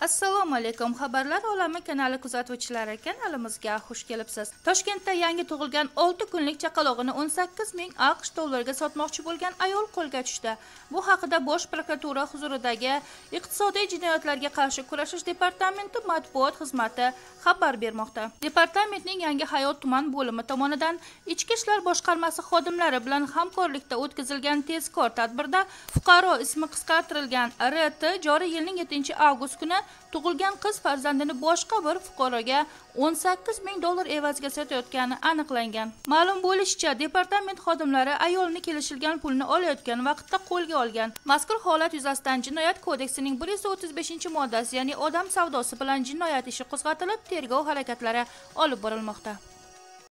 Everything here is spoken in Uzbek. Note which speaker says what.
Speaker 1: assalomu alaykum. Xabarlar olami kanali kuzatuvchilari kanalimizga xush kelibsiz. Toshkentda yangi tug'ilgan 6 kunlik chaqalog'ini 18 ming aqsh dollariga sotmoqchi bo'lgan ayol qo'lga tushdi. Bu haqida bosh prokuratura huzuridagi iqtisodiy jinoyatlarga qarshi kurashish departamenti matbuot xizmati xabar bermoqda. Departamentning yangi hayot tuman bo'limi tomonidan ichki ishlar boshqarmasi xodimlari bilan hamkorlikda o'tkazilgan tezkor tadbirda fuqaro ismi qisqartirilgan rt joriy yilning 7 avgust kuni tug'ilgan qiz farzandini boshqa bir fuqaroga 18 ming dollar evaziga sotayotgani aniqlangan. Ma'lum bo'lishicha departament xodimlari ayolni kelishilgan pulni olayotgan vaqtda qo'lga olgan. Mazkur holat yuzasidan jinoyat kodeksining 135 moddasi ya'ni odam savdosi bilan jinoyat ishi qo'zg'atilib tergov harakatlari olib borilmoqda.